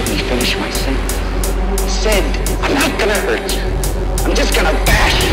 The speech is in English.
let me finish my sentence. Said, I'm not gonna hurt you. I'm just gonna bash you.